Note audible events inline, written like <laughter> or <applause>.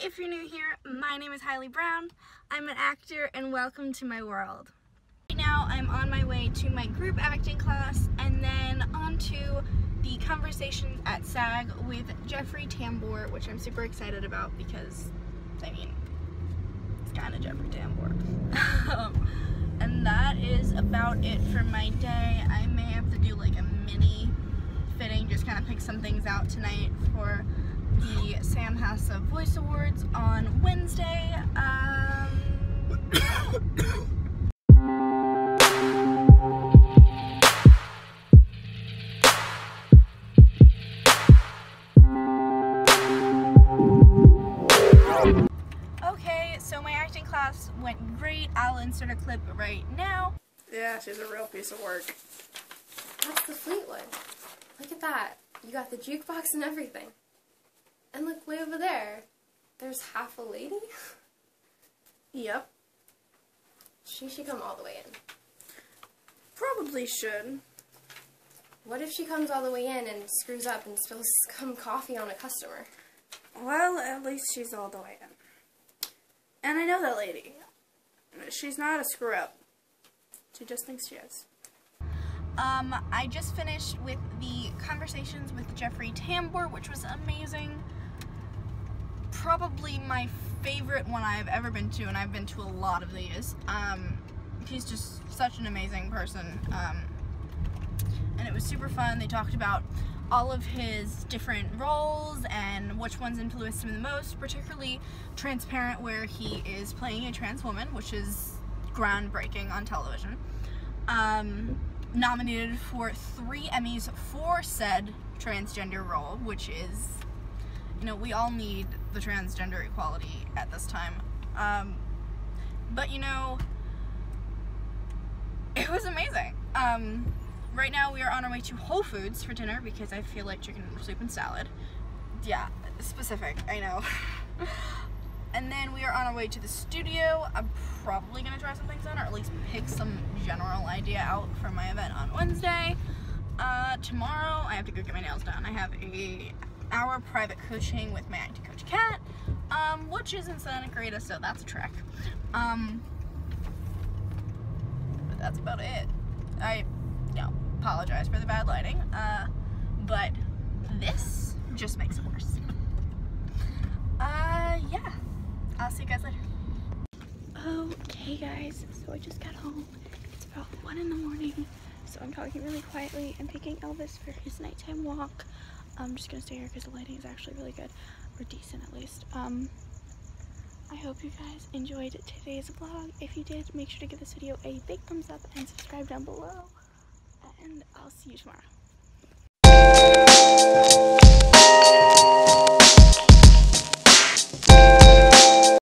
if you're new here, my name is Haile Brown. I'm an actor and welcome to my world. Right now I'm on my way to my group acting class and then on to the conversations at SAG with Jeffrey Tambor, which I'm super excited about because, I mean, it's kind of Jeffrey Tambor. <laughs> and that is about it for my day. I may have to do like a mini fitting, just kind of pick some things out tonight for the Sam Hassa Voice Awards on Wednesday. Um, okay, so my acting class went great. I'll insert a clip right now. Yeah, she's a real piece of work. That's the Fleetwood. Look at that. You got the jukebox and everything. And look way over there. There's half a lady. Yep. She should come all the way in. Probably should. What if she comes all the way in and screws up and spills <laughs> some coffee on a customer? Well, at least she's all the way in. And I know that lady. She's not a screw up. She just thinks she is. Um, I just finished with the conversations with Jeffrey Tambor, which was amazing. Probably my favorite one I've ever been to, and I've been to a lot of these. Um, he's just such an amazing person. Um, and it was super fun. They talked about all of his different roles and which ones influenced him the most, particularly Transparent, where he is playing a trans woman, which is groundbreaking on television. Um, nominated for three Emmys for said transgender role, which is, you know, we all need the transgender equality at this time. Um, but, you know, it was amazing. Um, right now we are on our way to Whole Foods for dinner because I feel like chicken soup and salad. Yeah, specific, I know. <laughs> and then we are on our way to the studio. I'm probably to try some things on or at least pick some general idea out for my event on Wednesday. Uh, tomorrow I have to go get my nails done. I have a hour private coaching with my acting coach Kat, um, which is in Santa Clarita, so that's a trek. Um, but that's about it. I, you apologize for the bad lighting, uh, but this just makes it worse. Uh, yeah. I'll see you guys later. Okay guys, so I just got home. It's about 1 in the morning, so I'm talking really quietly. I'm taking Elvis for his nighttime walk. I'm just gonna stay here because the lighting is actually really good, or decent at least. Um, I hope you guys enjoyed today's vlog. If you did, make sure to give this video a big thumbs up and subscribe down below. And I'll see you tomorrow.